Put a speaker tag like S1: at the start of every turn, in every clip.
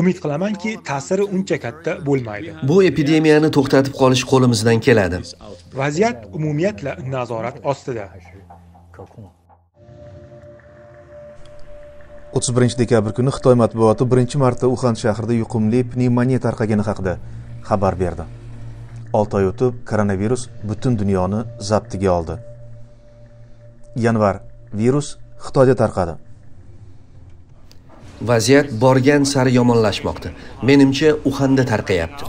S1: umid qilamanki ta'siri uncha katta bo'lmaydi.
S2: Bu epidemiyani to'xtatib qolish qo'limizdan keladi.
S1: Vaziyat umumiyatla nazorat ostida.
S3: o'ttiz birinchi dekabr kuni xitoy matbuoti birinchi marta uxan shahrida yuqumli pnevmoniya tarqagani haqida xabar berdi. Olti oy o'tib koronavirus butun dunyoni zaptiga oldi. Yanvar virus xitoyda tarqadi
S2: vaziyat borgan sari yomonlashmoqda. Menimcha uxanda tarqayapti.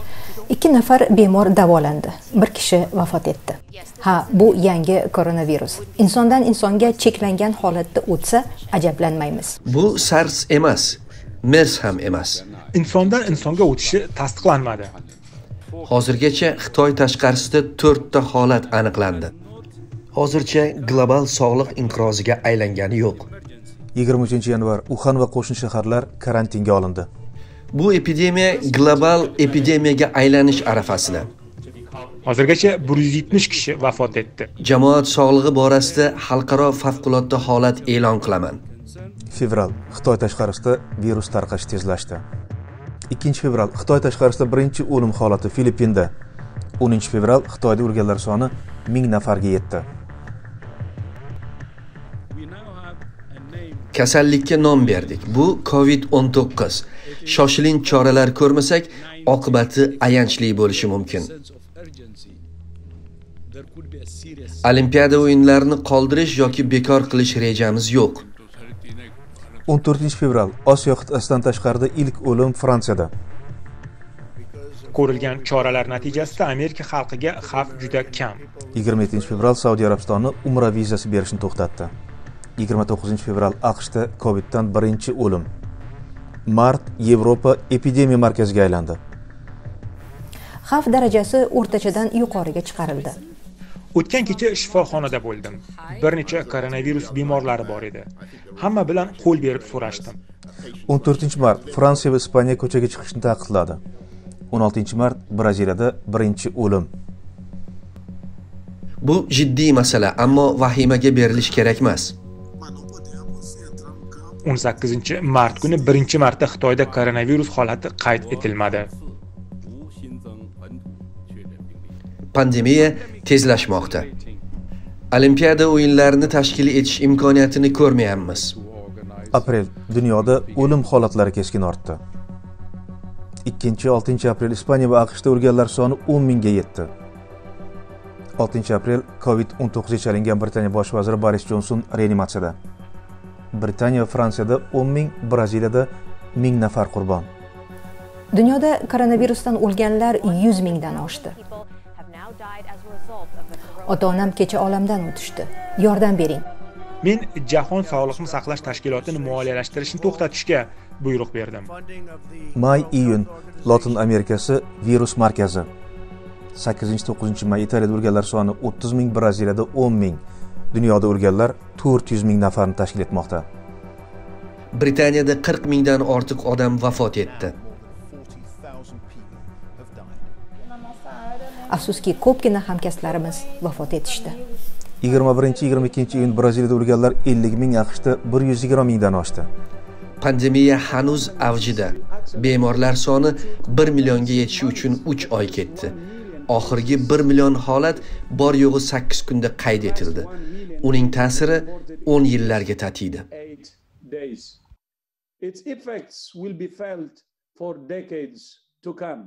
S4: Ikki nafar bemor davolandi. Bir kishi vafot etdi. Ha bu yangi koronavirus. Insondan insonga cheklangan holatda o'tsa ajablanmaymiz.
S2: Bu sars emas mers ham emas.
S1: Insondan insonga o'tishi tasdiqlanmadi.
S2: Hozirgacha xitoy tashqarisida to'rtta holat aniqlandi. Hozircha global sog'liq inqiroziga aylangani yo'q
S3: yigirma uchinchi yanvar uxan va qo'shni shaharlar karantinga olindi.
S2: Bu epidemiya global epidemiyaga aylanish arafasida.
S1: Hozirgacha bir yuz yetmish kishi vafot etdi.
S2: Jamoat sog'lig'i borasida xalqaro favqulodda holat e'lon qilaman.
S3: Fevral xitoy tashqarisida virus tarqashi tezlashdi. Ikkinchi fevral xitoy tashqarisida birinchi o'lim holati filippinda. O'ninchi fevral xitoyda o'lganlar soni ming nafarga yetdi
S2: kasallikka nom berdik. Bu covid 19 shoshilinch choralar ko'rmasak oqibati ayanchli bo'lishi mumkin. Olimpiada o'yinlarini qoldirish yoki bekor qilish rejamiz yo'q.
S3: O'n to'rtinchi fevral osiyo qit'asidan tashqarida ilk o'lim fransiyada.
S1: Ko'rilgan choralar natijasida amerika xalqiga xavf juda kam.
S3: Yigirma yettinchi fevral saudiya arabistoni umra vizasi berishni to'xtatdi yigirma to'qqizinchi fevral aqshda coviddan birinchi o'lim. Mart yevropa epidemiya markaziga aylandi.
S4: Xavf darajasi o'rtachadan yuqoriga chiqarildi.
S1: O'tgan kecha shifoxonada bo'ldim. Bir necha koronavirus bemorlari bor edi. Hamma bilan qo'l berib so'rashdim.
S3: O'n to'rtinchi mart fransiya va ispaniya ko'chaga chiqishni taqiqladi. O'n oltinchi mart braziliyada birinchi o'lim.
S2: Bu jiddiy masala ammo vahimaga berilish kerak emas
S1: o'n sakkizinchi mart kuni birinchi marta xitoyda koronavirus holati qayd etilmadi.
S2: Pandemiya tezlashmoqda. Olimpiada o'yinlarini tashkil etish imkoniyatini ko'rmayapmiz.
S3: Aprel dunyoda o'lim holatlari keskin ortdi. Ikkinchi oltinchi aprel ispaniya va aqshda o'lganlar soni o'n mingga yetdi. Oltinchi aprel covid o'n to'qqizga chalingan britaniya bosh vaziri boris jonson reanimatsiyada britaniya va fransiyada o'n ming braziliyada ming nafar qurbon.
S4: Dunyoda koronavirusdan o'lganlar yuz mingdan oshdi. Ota onam kecha olamdan o'tishdi. Yordam bering.
S1: Men jahon sog'liqni saqlash tashkilotini moliyalashtirishni to'xtatishga buyruq berdim.
S3: May iyun lotin amerikasi virus markazi. Sakkizinchi to'qqizinchi may italiyada o'lganlar soni o'ttiz ming braziliyada o'n ming dunyoda o'lganlar to'rt yuz ming nafarni tashkil etmoqda.
S2: Britaniyada qirq mingdan ortiq odam vafot etdi.
S4: Afsuski ko'pgina hamkasblarimiz vafot etishdi.
S3: Yigirma birinchi yigirma ikkinchi iyun braziliyada o'lganlar ellik ming aqshda bir yuz yigirma mingdan oshdi.
S2: Pandemiya hanuz avjida. Bemorlar soni bir millionga yetishi uchun uch oy ketdi oxirgi 1 million holat bor yo'g'i 8 kunda qayd etildi. Uning ta'siri 10 yillarga tatiydi.
S5: Its effects will be felt for decades to come.